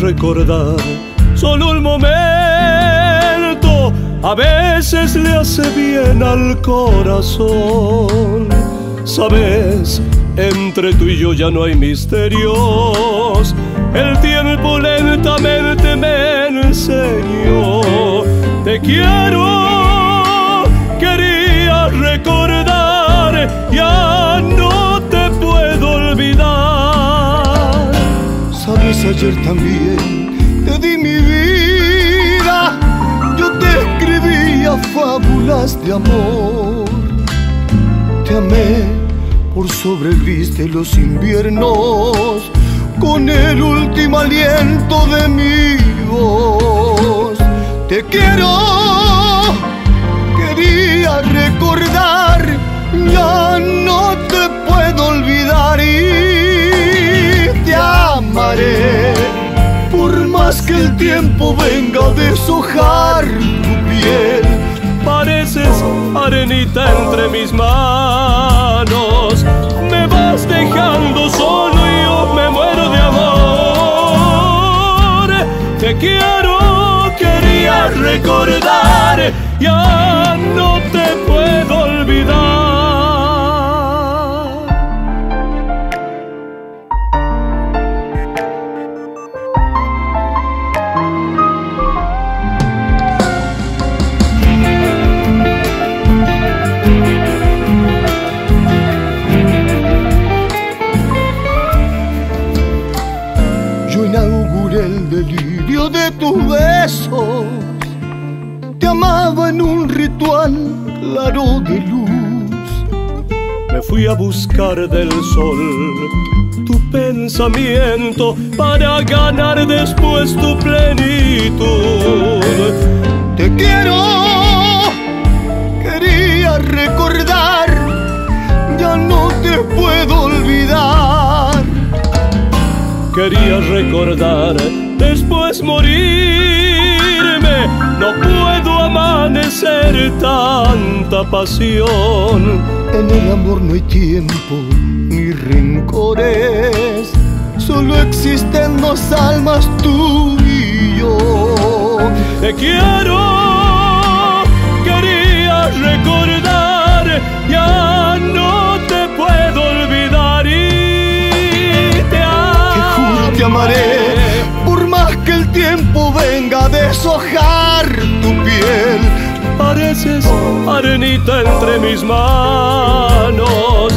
recordar solo un momento a veces le hace bien al corazón. Sabes, entre tú y yo ya no hay misterios. El tiempo lentamente me enseñó. Te quiero, ayer también te di mi vida. Yo te escribía fábulas de amor. Te amé por sobre el gris de los inviernos, con el último aliento de mi voz. Te quiero, quería recordar, ya no te puedo olvidar y te amaré. Más que el tiempo venga a deshojar tu piel, pareces arenita entre mis manos. Me vas dejando solo y yo me muero de amor. Te quiero, quería recordar, ya no te puedo olvidar. De tus besos. Te amaba en un ritual claro de luz. Me fui a buscar del sol tu pensamiento para ganar después tu plenitud. Te quiero, Quería recordar después morirme. No puedo amanecer tanta pasión. En el amor no hay tiempo ni rencores, solo existen dos almas, tú y yo. Te quiero, venga a deshojar tu piel. Pareces arenita entre mis manos.